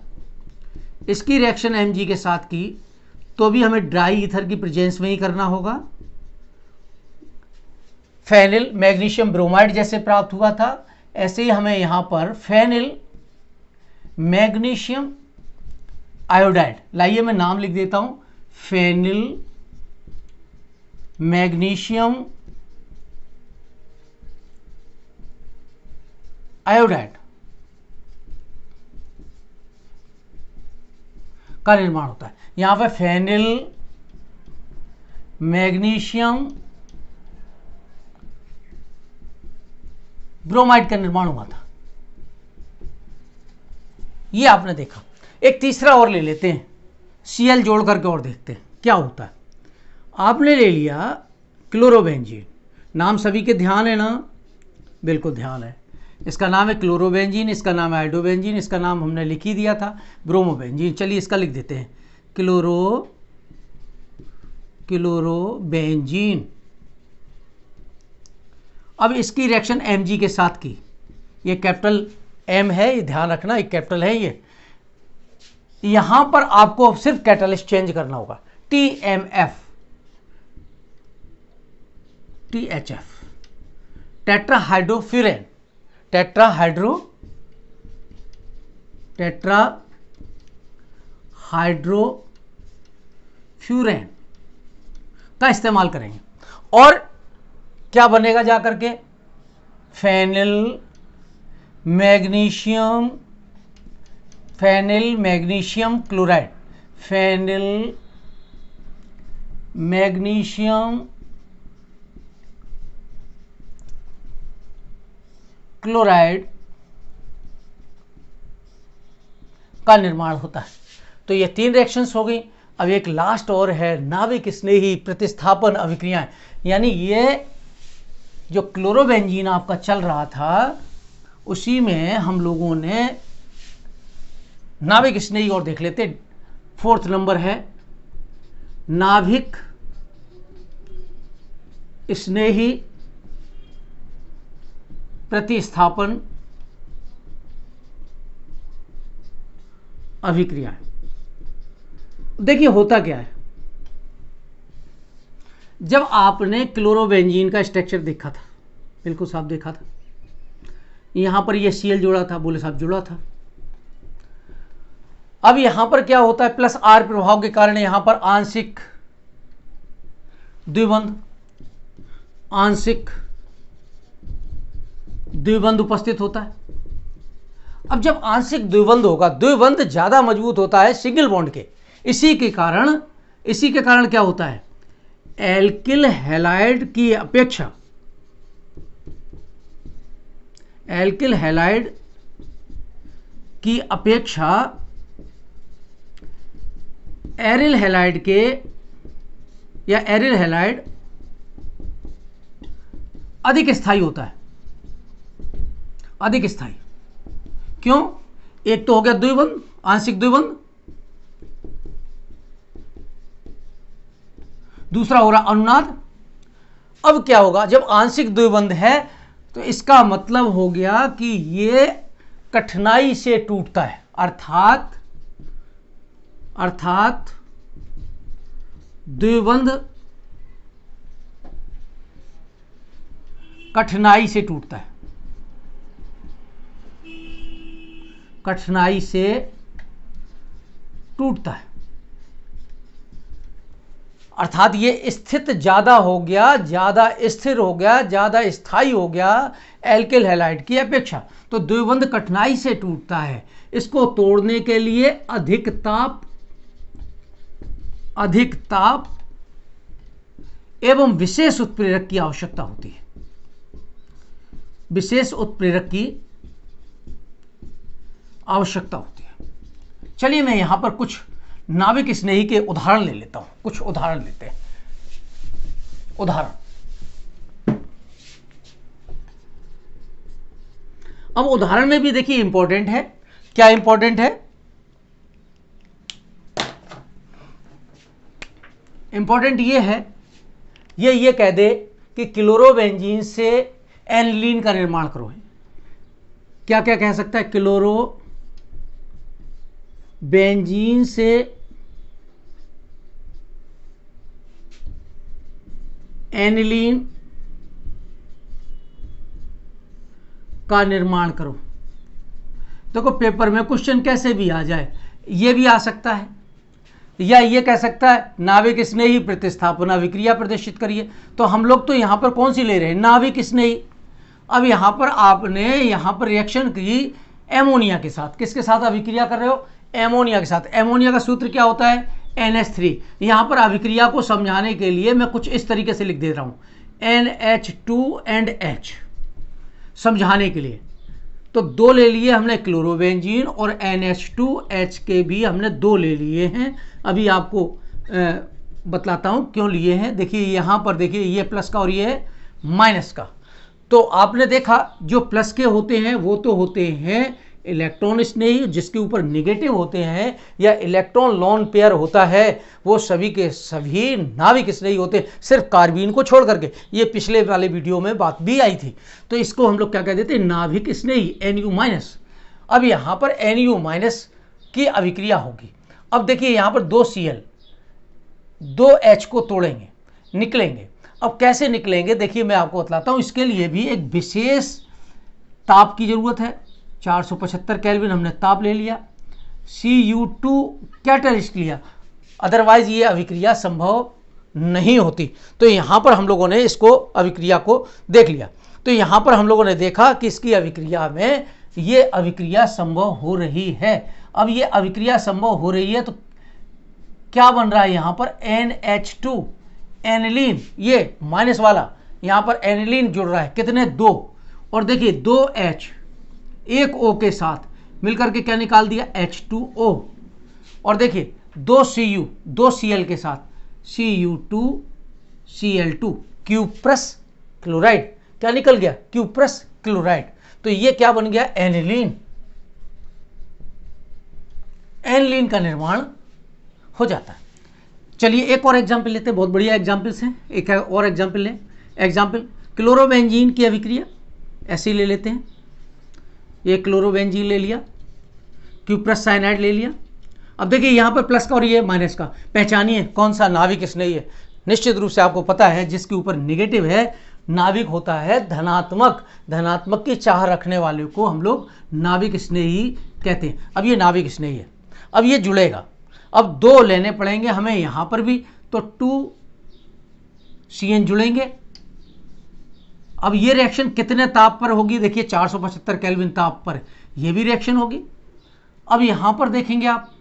इसकी रिएक्शन एमजी के साथ की तो भी हमें ड्राई ईथर की प्रेजेंस में ही करना होगा। फेनिल मैग्नीशियम ब्रोमाइड जैसे प्राप्त हुआ था, ऐसे ही हमें यहाँ पर फेनिल मैग्नीशियम आयोडाइड लाइए मैं नाम लिख देता हूँ फेनिल मैग्नीशियम आयोडाइड का निर्माण होता है। यहाँ पर फेनिल, मैग्नीशियम, ब्रोमाइड का निर्माण हुआ था। ये आपने देखा। एक तीसरा और ले लेते हैं। सीएल जोड़ करके और देखते हैं। क्या होता है? आपने ले लिया क्लोरोबेंजीन। नाम सभी के ध्यान है ना? बिल्कुल ध्यान है। इसका नाम है क्लोरोबेंजीन, इसका नाम है आइडोबेंजीन इसका नाम हमने लिख ही दिया था, ब्रोमोबेंजीन। चलिए इसका लिख देते हैं। Chloro, chlorobenzene. अब इसकी रिएक्शन एमजी के साथ की। ये कैपिटल एम है, ये ध्यान रखना, एक कैपिटल है ये। यहाँ पर आपको सिर्फ़ कैटलिस्ट चेंज करना होगा। T M F T H F tetrahydrofuran tetrahydro tetrahydrofuran का इस्तेमाल करेंगे। और क्या बनेगा जा करके phenyl, magnesium phenyl, magnesium chloride. Phenyl, magnesium chloride का निर्माण होता है। तो ये तीन रिएक्शंस हो गई। अब एक लास्ट और है नाविक स्नेही प्रतिस्थापन अभिक्रियाएँ। यानी ये जो क्लोरोबेंजीन आपका चल रहा था, उसी में हम लोगों ने नाविक स्नेही और देख लेते फोर्थ नंबर है, नाभिक स्नेही प्रतिस्थापन अभिक्रिया देखिए होता क्या है? जब आपने क्लोरोबेंजीन का स्ट्रक्चर देखा था, बिल्कुल साफ़ देखा था, यहाँ पर ये सीएल जुड़ा था, बोले साहब जुड़ा था। अब यहाँ पर क्या होता है? प्लस आर प्रभाव के कारण यहाँ पर आंशिक द्विबंध, आंशिक द्विबंध उपस्थित होता है। अब जब आंशिक द्विबंध होगा, द्विबंध ज़्यादा मज़बूत होता है सिंगल बॉन्ड के। इसी के कारण, इसी के कारण क्या होता है? एल्किल हेलाइड की अपेक्षा। एल्किल हेलाइड की अपेक्षा एरिल हेलाइड के या एरिल हेलाइड अधिक स्थायी होता है। अधिक स्थायी। क्यों? एक तो हो गया द्विबंध, आंशिक द्विबंध। दूसरा हो रहा अनुनाद। अब क्या होगा? जब आंशिक द्विबंध है तो इसका मतलब हो गया कि ये कठिनाई से टूटता है। अर्थात अर्थात द्विबंध कठिनाई से टूटता है। कठिनाई से टूटता है। अर्थात ये स्थित ज़्यादा हो गया, ज़्यादा स्थिर हो गया, ज़्यादा स्थायी हो गया एल्किल हैलाइड की अपेक्षा। तो द्विबंध कठिनाई से टूटता है। इसको तोड़ने के लिए अधिक ताप अधिक ताप एवं विशेष उत्प्रेरक की आवश्यकता होती है। विशेष उत्प्रेरक की आवश्यकता होती है। चलिए मैं यहाँ पर कुछ नाविक स्नेही के उदाहरण ले लेता हूँ। कुछ उदाहरण लेते हैं। उदाहरण। अब उदाहरण में भी देखिए इंपॉर्टेंट है। क्या इंपॉर्टेंट है? इंपॉर्टेंट ये है, ये ये कह दे कि क्लोरोबेंजीन से एनलिन का निर्माण करो। क्या क्या कह सकता है? क्लोरो बेंजीन से एनिलीन का निर्माण करो। देखो तो पेपर में क्वेश्चन कैसे भी आ जाए, ये भी आ सकता है, या ये कह सकता है, नाविक स्नेही प्रतिस्थापना विक्रिया प्रदर्शित करिए तो हम लोग तो यहाँ पर कौन सी ले रहे हैं? नाविक स्नेही अब यहाँ पर आपने यहाँ पर रिएक्शन की एमोनिया के साथ। किसके साथ अभिक्रिया कर रहे हो? एमोनिया के साथ। एमोनिया का सूत्र क्या होता है? N H three. यहाँ पर अभिक्रिया को समझाने के लिए मैं कुछ इस तरीके से लिख दे रहा हूँ। N H two and H. समझाने के लिए। तो दो ले लिए हमने क्लोरोबेंजीन और एन एच टू, एच के भी हमने दो ले लिए हैं। अभी आपको बतलाता हूँ क्यों लिए हैं। देखिए, यहाँ पर देखिए, ये प्लस का और ये माइनस का। तो आपने देखा, जो प्लस के होते हैं, वो तो होते हैं इलेक्ट्रॉन स्नेही जिसके ऊपर निगेटिव होते हैं या इलेक्ट्रॉन लॉन पेयर होता है, वो सभी के सभी नाविक स्नेही होते हैं सिर्फ़ कार्बीन को छोड़ करके। ये पिछले वाले वीडियो में बात भी आई थी। तो इसको हम लोग क्या कह देते हैं? नाभिक स्नेही एन यू माइनस अब यहाँ पर एन यू माइनस की अभिक्रिया होगी। अब देखिए यहाँ पर दो सी एल दो एच को तोड़ेंगे, निकलेंगे। अब कैसे निकलेंगे? देखिए मैं आपको बतलाता हूँ, इसके लिए भी एक विशेष ताप की ज़रूरत है। 475 केल्विन हमने ताप ले लिया। सी यू टू कैटलिस्ट लिया। अदरवाइज़ ये अभिक्रिया संभव नहीं होती। तो यहाँ पर हम लोगों ने इसको अभिक्रिया को देख लिया। तो यहाँ पर हम लोगों ने देखा कि इसकी अभिक्रिया में ये अभिक्रिया संभव हो रही है। अब ये अभिक्रिया संभव हो रही है तो क्या बन रहा है यहाँ पर? एन एच टू एनिलीन ये माइनस वाला। यहाँ पर एनिलीन जुड़ रहा है। कितने? दो। और देखिए, दो एच एक ओ के साथ मिलकर के क्या निकाल दिया? एच टू ओ और देखिए, दो सी यू दो सी एल के साथ। C U two C L two Q cuprous chloride क्या निकल गया? क्यूप्रस क्लोराइड तो ये क्या बन गया? एनिलीन एनिलीन का निर्माण हो जाता है। चलिए एक और एग्ज़ाम्पल लेते हैं। बहुत बढ़िया एग्जाम्पल्स हैं। एक और एग्ज़ाम्पल लें। एग्ज़ाम्पल क्लोरोबेंजीन की अभिक्रिया। ऐसे ही ले लेते हैं। ये क्लोरोबेंजीन ले लिया क्यूप्रस साइनाइड ले लिया। अब देखिए यहाँ पर प्लस का और ये माइनस का। पहचानिए कौन सा नाविक नहीं है निश्चित रूप से आपको पता है जिसके ऊपर निगेटिव है नाविक होता है धनात्मक। धनात्मक की चाह रखने वाले को हम लोग नाविक स्नेही कहते हैं। अब ये नाविक स्नेही है अब ये जुड़ेगा। अब दो लेने पड़ेंगे हमें यहाँ पर भी तो टू सी जुड़ेंगे। अब ये रिएक्शन कितने ताप पर होगी? देखिए 475 केल्विन ताप पर। ये भी रिएक्शन होगी। अब यहाँ पर देखेंगे आप।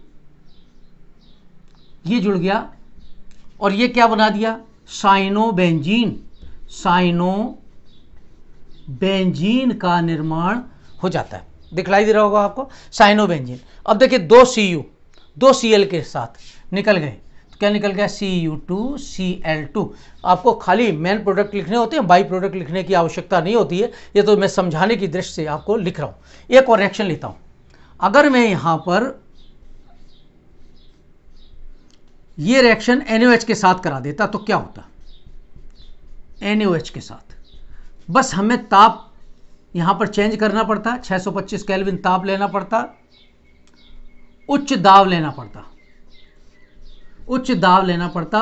ये जुड़ गया। और ये क्या बना दिया? साइनो बेंजीन साइनो बेंजीन का निर्माण हो जाता है। दिखलाई दे रहा होगा आपको। साइनो बेंजीन अब देखिए, दो सी यू दो सी एल के साथ निकल गए। क्या निकल गया? C U two C L two आपको खाली मेन प्रोडक्ट लिखने होते हैं बाई प्रोडक्ट लिखने की आवश्यकता नहीं होती है। ये तो मैं समझाने की दृष्टि से आपको लिख रहा हूँ। एक और रिएक्शन लेता हूँ। अगर मैं यहाँ पर ये रिएक्शन NOH के साथ करा देता तो क्या होता? एन के साथ। बस हमें ताप यहाँ पर चेंज करना पड़ता 625 केल्विन ताप लेना पड़ता, उच्च दाब लेना पड़ता। उच्च दाब लेना पड़ता।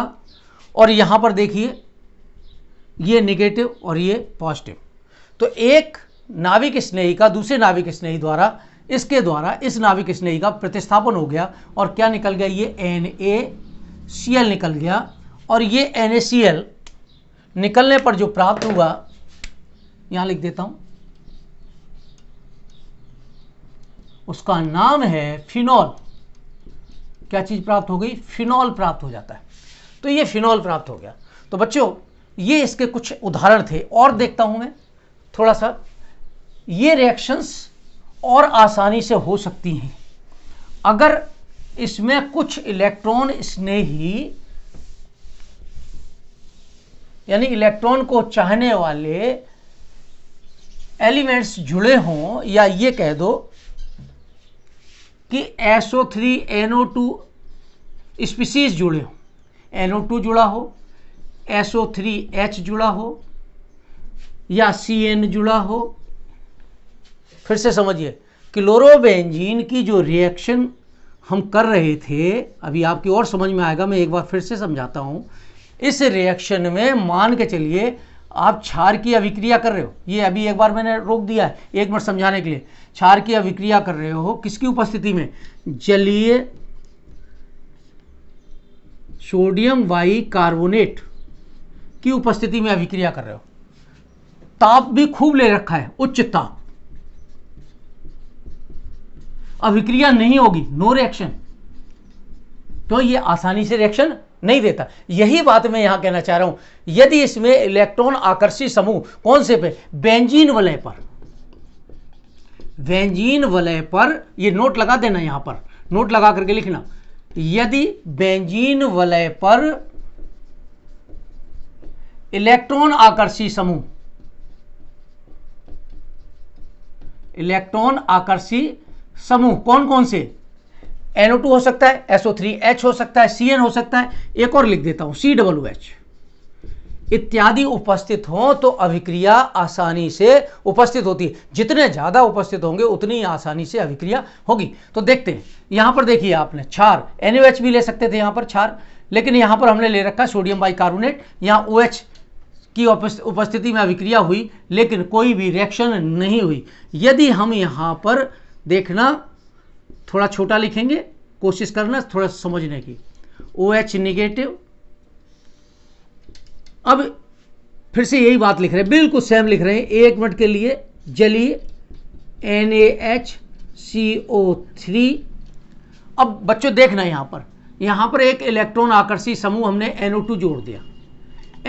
और यहाँ पर देखिए, ये निगेटिव और ये पॉजिटिव तो एक नाविक स्नेही का, दूसरे नाविक स्नेही द्वारा, इसके द्वारा इस नाविक स्नेही का प्रतिस्थापन हो गया। और क्या निकल गया? ये एन ए सी एल निकल गया। और ये एन ए सी एल निकलने पर जो प्राप्त हुआ, यहाँ लिख देता हूँ। उसका नाम है फिनॉल। क्या चीज़ प्राप्त हो गई? फिनॉल प्राप्त हो जाता है। तो ये फिनॉल प्राप्त हो गया। तो बच्चों, ये इसके कुछ उदाहरण थे, और देखता हूँ मैं, थोड़ा सा। ये रिएक्शंस और आसानी से हो सकती हैं। अगर इसमें कुछ इलेक्ट्रॉन स्नेही, यानी इलेक्ट्रॉन को चाहने वाले एलिमेंट्स जुड़े हों, या ये कह दो कि SO3 टू स्पीसीज जुड़े हो। NO2 जुड़ा हो SO3H जुड़ा हो, या CN जुड़ा हो। फिर से समझिए क्लोरोबेंजीन की जो रिएक्शन हम कर रहे थे, अभी आपकी और समझ में आएगा, मैं एक बार फिर से समझाता हूँ। इस रिएक्शन में मान के चलिए आप क्षार की अभिक्रिया कर रहे हो। ये अभी एक बार मैंने रोक दिया है, एक मिनट समझाने के लिए। क्षार की अभिक्रिया कर रहे हो, किसकी उपस्थिति में? जलीय सोडियम वाई कार्बोनेट की उपस्थिति में अभिक्रिया कर रहे हो। ताप भी खूब ले रखा है, उच्च ताप। अभिक्रिया नहीं होगी नो रिएक्शन तो ये आसानी से रिएक्शन नहीं देता। यही बात मैं यहाँ कहना चाह रहा हूँ। यदि इसमें इलेक्ट्रॉन आकर्षी समूह, कौन से पे? बेंजीन वलय पर। बेंजीन वलय पर, ये नोट लगा देना यहाँ पर। नोट लगा करके लिखना। यदि बेंजीन वलय पर इलेक्ट्रॉन आकर्षी समूह, इलेक्ट्रॉन आकर्षी समूह कौन कौन से? NO2 हो सकता है SO3H हो सकता है CN हो सकता है। एक और लिख देता हूँ CWH इत्यादि उपस्थित हो तो अभिक्रिया आसानी से उपस्थित होती है। जितने ज़्यादा उपस्थित होंगे, उतनी आसानी से अभिक्रिया होगी। तो देखते हैं, यहाँ पर देखिए आपने, क्षार। NaOH भी ले सकते थे यहाँ पर, क्षार। लेकिन यहाँ पर हमने ले रखा सोडियम बाइकार्बोनेट। यहाँ OH की उपस्थिति में अभिक्रिया हुई, लेकिन कोई भी रिएक्शन नहीं हुई। यदि हम यहाँ पर देखना थोड़ा छोटा लिखेंगे, कोशिश करना थोड़ा समझने की। ओ एच निगेटिव अब फिर से यही बात लिख रहे हैं, बिल्कुल सेम लिख रहे हैं। एक मिनट के लिए जलीय N A H C O three अब बच्चों देखना यहाँ पर। यहाँ पर एक इलेक्ट्रॉन आकर्षी समूह हमने NO2 जोड़ दिया।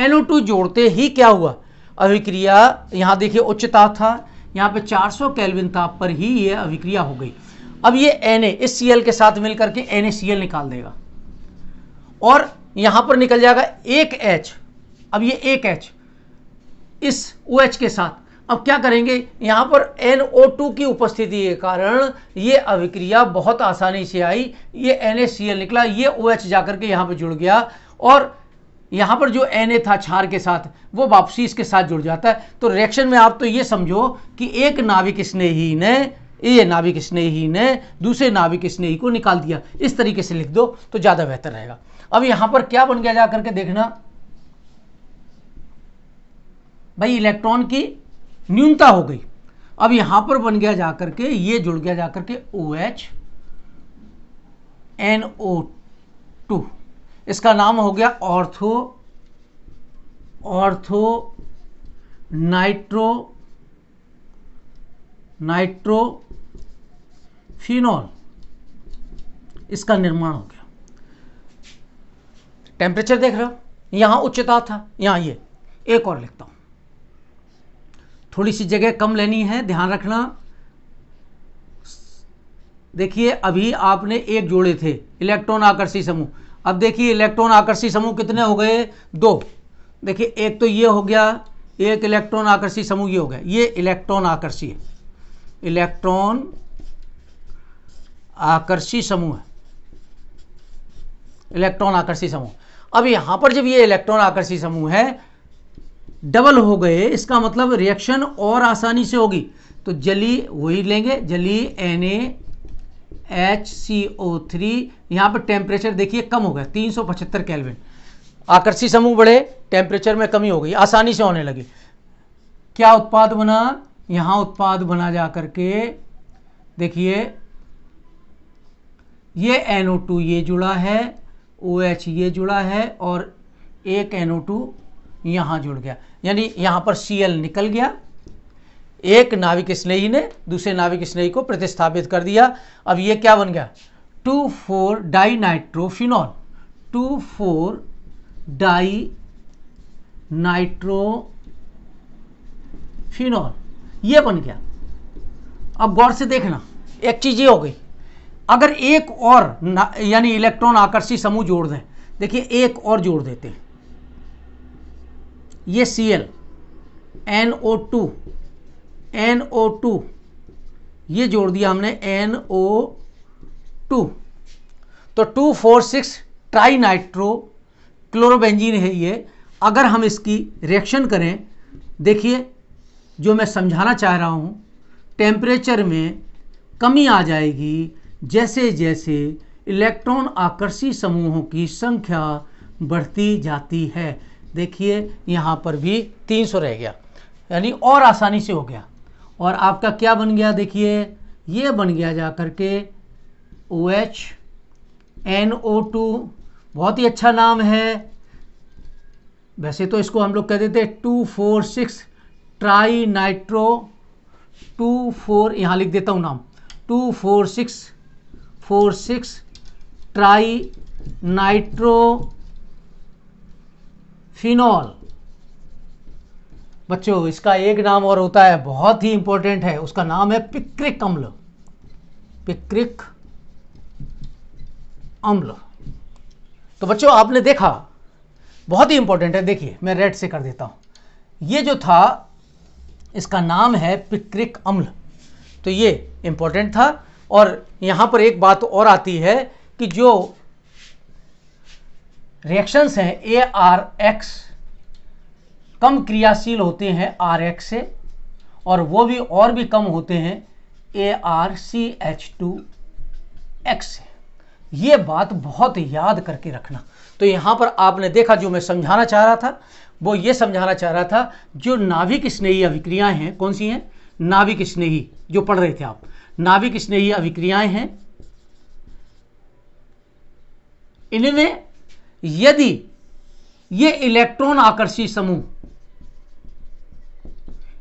NO2 जोड़ते ही क्या हुआ? अभिक्रिया, यहाँ देखिए उच्च ताप था। यहाँ पे 400 केल्विन ताप पर ही यह अभिक्रिया हो गई। अब ये Na इस Cl के साथ मिलकर के NaCl निकाल देगा। और यहाँ पर निकल जाएगा एक H अब ये एक H इस ओ OH के साथ। अब क्या करेंगे? यहाँ पर NO2 की उपस्थिति के कारण ये अभिक्रिया बहुत आसानी से आई। ये NaCl निकला, ये ओ OH जाकर के यहाँ पर जुड़ गया। और यहाँ पर जो Na था क्षार के साथ, वो वापसी इसके साथ जुड़ जाता है। तो रिएक्शन में आप तो ये समझो कि एक नाविक स्नेही ने ये नाविक स्नेही ने दूसरे नाविक स्नेही को निकाल दिया। इस तरीके से लिख दो तो ज़्यादा बेहतर रहेगा। अब यहाँ पर क्या बन गया जा करके देखना। भाई, इलेक्ट्रॉन की न्यूनता हो गई। अब यहाँ पर बन गया जाकर के ये जुड़ गया जाकर के O H N O two इसका नाम हो गया ortho ortho nitro nitro phenol, इसका निर्माण हो गया। टेम्परेचर देख रहे हो? यहाँ उच्चता था, यहाँ ये। एक और लिखता हूँ। थोड़ी सी जगह कम लेनी है, ध्यान रखना। देखिए, अभी आपने एक जोड़े थे, इलेक्ट्रॉन आकर्षी समूह। अब देखिए, इलेक्ट्रॉन आकर्षी समूह कितने हो गए? दो। देखिए, एक तो ये हो गया, एक इलेक्ट्रॉन आकर्षी समूह ये हो गया। ये इलेक्ट्रॉन आकर्षी है। इलेक्ट्रॉन आकर्षी समूह इलेक्ट्रॉन आकर्षी समूह। अब यहाँ पर जब ये इलेक्ट्रॉन आकर्षी समूह है, डबल हो गए, इसका मतलब रिएक्शन और आसानी से होगी। तो जली वही लेंगे, जली N H C O three यहाँ पर टेम्परेचर देखिए कम हो गया, तीन सौ पचहत्तर कैलविन आकर्षी समूह बढ़े टेम्परेचर में कमी हो गई, आसानी से होने लगी। क्या उत्पाद बना? यहाँ उत्पाद बना जा करके देखिए ये NO2 ये जुड़ा है OH ये जुड़ा है और एक NO2 यहाँ जुड़ गया। यानी यहाँ पर Cl निकल गया। एक नाविक स्नेही ने दूसरे नाविक स्नेही को प्रतिस्थापित कर दिया। अब ये क्या बन गया? Two four dinitrophenol two four dinitrophenol ये बन गया। अब गौर से देखना, एक चीज़ ये हो गई। अगर एक और यानी इलेक्ट्रॉन आकर्षी समूह जोड़ दें, देखिए एक और जोड़ देते हैं। ये C L N O two N O two ये जोड़ दिया हमने एन ओ टू तो two four six tri nitro chlorobenzene है ये। अगर हम इसकी रिएक्शन करें, देखिए, जो मैं समझाना चाह रहा हूँ टेम्परेचर में कमी आ जाएगी जैसे जैसे इलेक्ट्रॉन आकर्षी समूहों की संख्या बढ़ती जाती है। देखिए, यहाँ पर भी 300 रह गया, यानी और आसानी से हो गया। और आपका क्या बन गया, देखिए, ये बन गया जा करके O H N O two बहुत ही अच्छा नाम है। वैसे तो इसको हम लोग कह देते हैं two four six trinitro two four यहाँ लिख देता हूँ नाम two four six four six trinitrophenol. बच्चों, इसका एक नाम और होता है, बहुत ही इंपॉर्टेंट है। उसका नाम है पिक्रिक अम्ल। पिक्रिक अम्ल। तो बच्चों, आपने देखा, बहुत ही इंपॉर्टेंट है। देखिए, मैं रेड से कर देता हूँ। ये जो था, इसका नाम है पिक्रिक अम्ल। तो ये इंपॉर्टेंट था। और यहाँ पर एक बात और आती है कि जो रिएक्शंस हैं ए आर एक्स कम क्रियाशील होते हैं आर एक्स से, और वो भी और भी कम होते हैं A R C H two X से। ये बात बहुत याद करके रखना। तो यहाँ पर आपने देखा जो मैं समझाना चाह रहा था, वो ये समझाना चाह रहा था, जो नाभिक स्नेही अभिक्रियाएँ हैं, कौन सी हैं? नाभिक स्नेही, जो पढ़ रहे थे आप। नाभिक स्नेही अभिक्रियाएँ हैं। इनमें यदि ये इलेक्ट्रॉन आकर्षी समूह,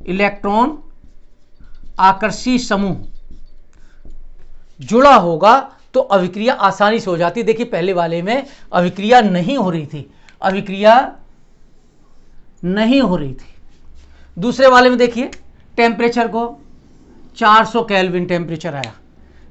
इलेक्ट्रॉन आकर्षी समूह जुड़ा होगा तो अभिक्रिया आसानी से हो जाती। देखिए, पहले वाले में अभिक्रिया नहीं हो रही थी। अभिक्रिया नहीं हो रही थी। दूसरे वाले में देखिए टेम्परेचर को 400 कैलविन टेम्परेचर आया।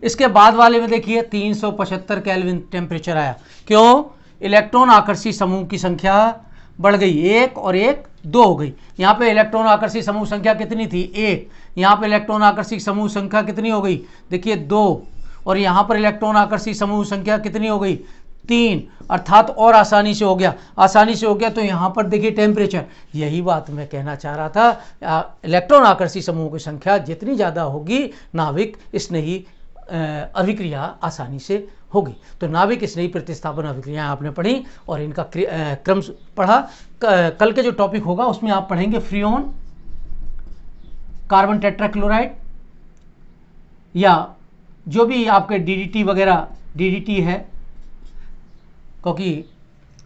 इसके बाद वाले में देखिए 375 कैलविन टेम्परेचर आया। क्यों? इलेक्ट्रॉन आकर्षी समूह की संख्या बढ़ गई। एक और एक दो हो गई। यहाँ पे इलेक्ट्रॉन आकर्षी समूह संख्या कितनी थी? एक। यहाँ पे इलेक्ट्रॉन आकर्षी समूह संख्या कितनी हो गई? देखिए, दो। और यहाँ पर इलेक्ट्रॉन आकर्षी समूह संख्या कितनी हो गई? तीन। अर्थात और आसानी से हो गया। आसानी से हो गया तो यहाँ पर देखिए टेम्परेचर यही बात मैं कहना चाह रहा था। इलेक्ट्रॉन आकर्षी समूह की संख्या जितनी ज़्यादा होगी, नाभिक स्नेही अभिक्रिया आसानी से होगी। तो नाभिक स्नेही प्रतिस्थापन अभिक्रियाएँ आपने पढ़ी और इनका क्रम पढ़ा। कल के जो टॉपिक होगा उसमें आप पढ़ेंगे फ्रियोन, कार्बन टेट्राक्लोराइड, या जो भी आपके डीडीटी वगैरह डीडीटी है क्योंकि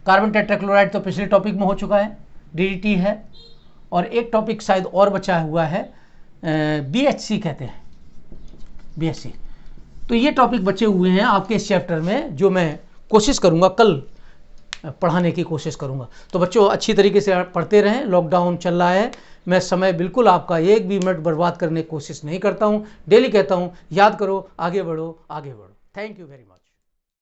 कार्बन टेट्राक्लोराइड तो पिछले टॉपिक में हो चुका है डीडीटी है, और एक टॉपिक शायद और बचा हुआ है बीएचसी कहते हैं बीएचसी तो ये टॉपिक बचे हुए हैं आपके इस चैप्टर में, जो मैं कोशिश करूँगा कल पढ़ाने की कोशिश करूँगा। तो बच्चों, अच्छी तरीके से पढ़ते रहें लॉकडाउन चल रहा है, मैं समय बिल्कुल आपका एक भी मिनट बर्बाद करने की कोशिश नहीं करता हूँ। डेली कहता हूँ, याद करो, आगे बढ़ो आगे बढ़ो। Thank you very much